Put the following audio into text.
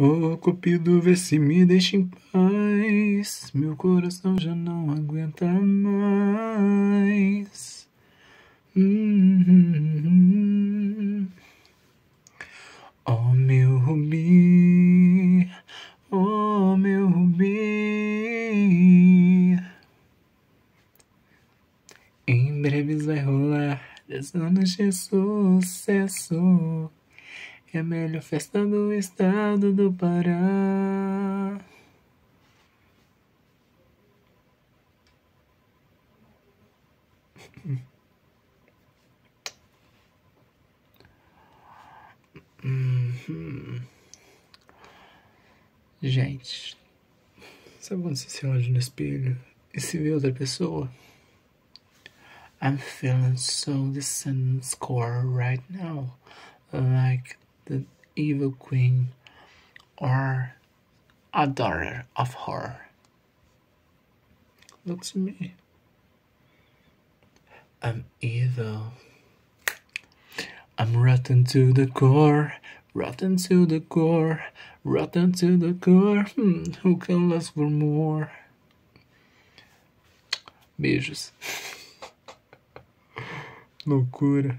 Oh, Cupido, vê se me deixa em paz. Meu coração já não aguenta mais. Hum, Oh, meu rubi, oh, meu rubi. Em breves vai rolar dez anos de sucesso. É a melhor festa do estado do Pará. Uhum. Gente, sabe quando você se olha no espelho e se vê outra pessoa? I'm feeling so descendant score right now, the evil queen or a daughter of her. That's me. I'm evil. I'm rotten to the core, rotten to the core, rotten to the core. Hmm, who can last for more? Beijos. Loucura.